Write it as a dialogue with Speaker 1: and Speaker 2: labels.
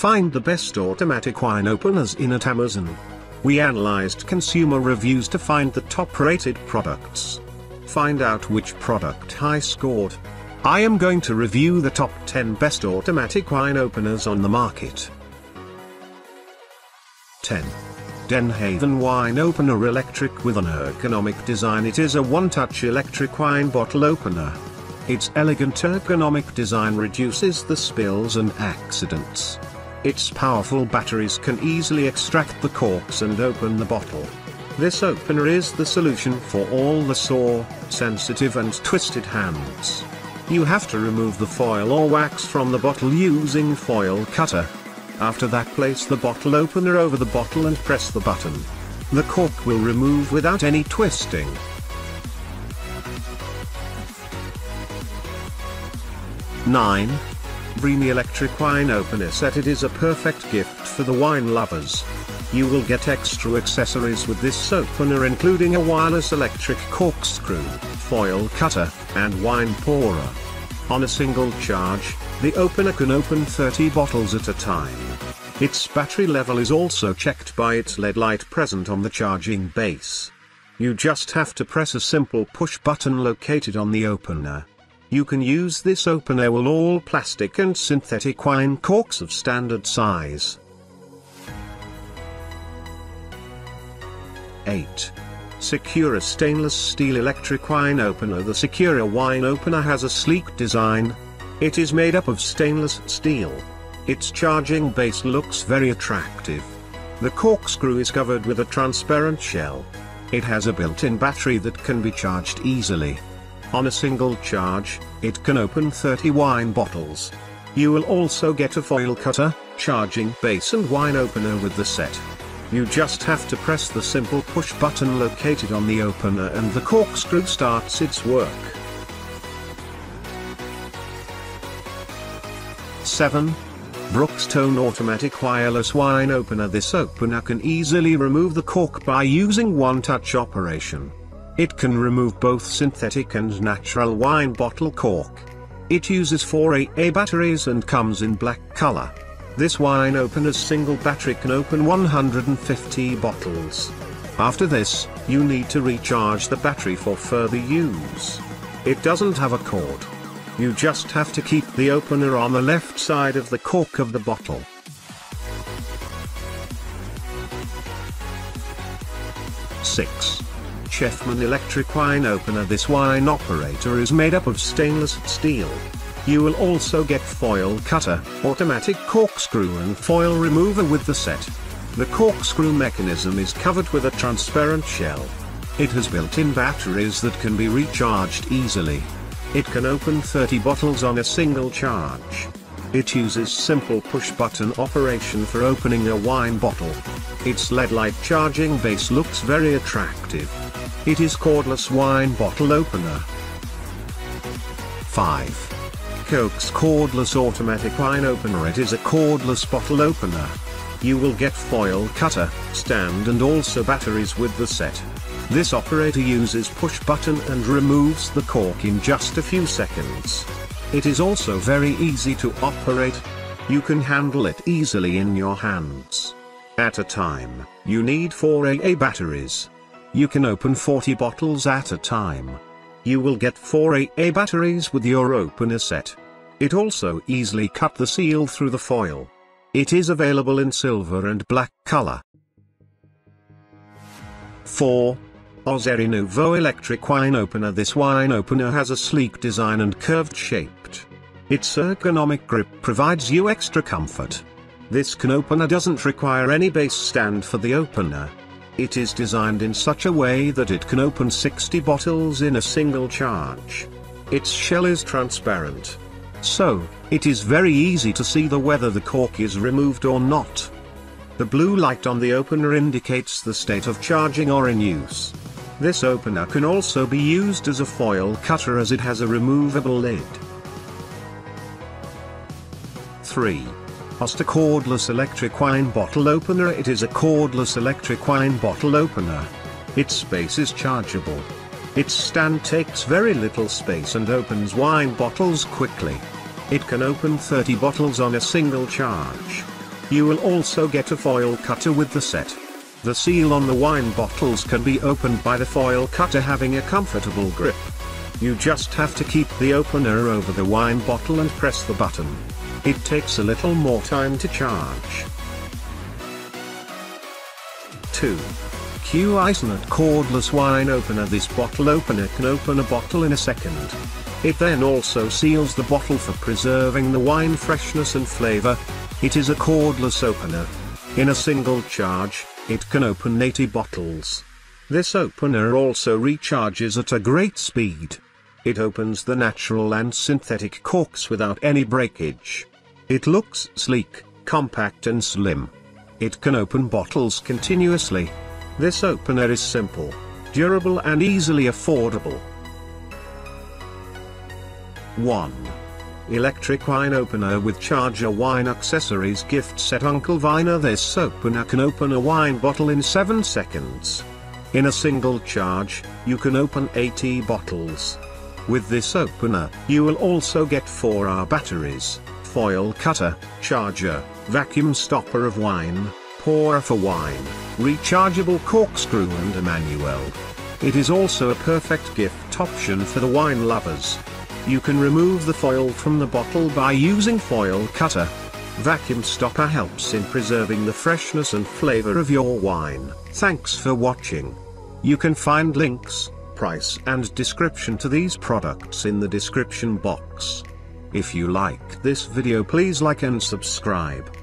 Speaker 1: Find the best automatic wine openers in at Amazon. We analyzed consumer reviews to find the top rated products. Find out which product high scored. I am going to review the top 10 best automatic wine openers on the market. 10. Denhaven Wine Opener Electric with an ergonomic design It is a one-touch electric wine bottle opener. Its elegant ergonomic design reduces the spills and accidents. Its powerful batteries can easily extract the corks and open the bottle. This opener is the solution for all the sore, sensitive and twisted hands. You have to remove the foil or wax from the bottle using foil cutter. After that place the bottle opener over the bottle and press the button. The cork will remove without any twisting. Nine. Breamy Electric Wine Opener Set It is a perfect gift for the wine lovers. You will get extra accessories with this opener including a wireless electric corkscrew, foil cutter, and wine pourer. On a single charge, the opener can open 30 bottles at a time. Its battery level is also checked by its LED light present on the charging base. You just have to press a simple push button located on the opener. You can use this opener with all plastic and synthetic wine corks of standard size. 8. Secura Stainless Steel Electric Wine Opener The Secura Wine Opener has a sleek design. It is made up of stainless steel. Its charging base looks very attractive. The corkscrew is covered with a transparent shell. It has a built-in battery that can be charged easily. On a single charge, it can open 30 wine bottles. You will also get a foil cutter, charging base and wine opener with the set. You just have to press the simple push button located on the opener and the corkscrew starts its work. 7. Brookstone Automatic Wireless Wine Opener This opener can easily remove the cork by using one-touch operation. It can remove both synthetic and natural wine bottle cork. It uses 4 AA batteries and comes in black color. This wine opener's single battery can open 150 bottles. After this, you need to recharge the battery for further use. It doesn't have a cord. You just have to keep the opener on the left side of the cork of the bottle. Six. Chefman Electric Wine Opener This wine operator is made up of stainless steel. You will also get foil cutter, automatic corkscrew and foil remover with the set. The corkscrew mechanism is covered with a transparent shell. It has built-in batteries that can be recharged easily. It can open 30 bottles on a single charge. It uses simple push-button operation for opening a wine bottle. Its LED light charging base looks very attractive. It is cordless wine bottle opener. 5. Coke's cordless automatic wine opener It is a cordless bottle opener. You will get foil cutter, stand and also batteries with the set. This operator uses push button and removes the cork in just a few seconds. It is also very easy to operate. You can handle it easily in your hands. At a time, you need 4 AA batteries. You can open 40 bottles at a time. You will get 4 AA batteries with your opener set. It also easily cut the seal through the foil. It is available in silver and black color. 4. Ozeri Nouveau Electric Wine Opener This wine opener has a sleek design and curved shaped. Its ergonomic grip provides you extra comfort. This can opener doesn't require any base stand for the opener. It is designed in such a way that it can open 60 bottles in a single charge. Its shell is transparent. So, it is very easy to see the whether the cork is removed or not. The blue light on the opener indicates the state of charging or in use. This opener can also be used as a foil cutter as it has a removable lid. 3. Oster Cordless Electric Wine Bottle Opener It is a cordless electric wine bottle opener. Its base is chargeable. Its stand takes very little space and opens wine bottles quickly. It can open 30 bottles on a single charge. You will also get a foil cutter with the set. The seal on the wine bottles can be opened by the foil cutter having a comfortable grip. You just have to keep the opener over the wine bottle and press the button. It takes a little more time to charge. 2. Cuisinart cordless wine opener This bottle opener can open a bottle in a second. It then also seals the bottle for preserving the wine freshness and flavor. It is a cordless opener. In a single charge, it can open 80 bottles. This opener also recharges at a great speed. It opens the natural and synthetic corks without any breakage. It looks sleek, compact and slim. It can open bottles continuously. This opener is simple, durable and easily affordable. 1. Electric wine opener with charger wine accessories gift set Uncle Viner This opener can open a wine bottle in 7 seconds. In a single charge, you can open 80 bottles. With this opener, you will also get 4-hour batteries, foil cutter, charger, vacuum stopper of wine, pourer for wine, rechargeable corkscrew and a manual. It is also a perfect gift option for the wine lovers. You can remove the foil from the bottle by using foil cutter. Vacuum stopper helps in preserving the freshness and flavor of your wine. Thanks for watching. You can find links, price and description to these products in the description box. If you like this video please like and subscribe.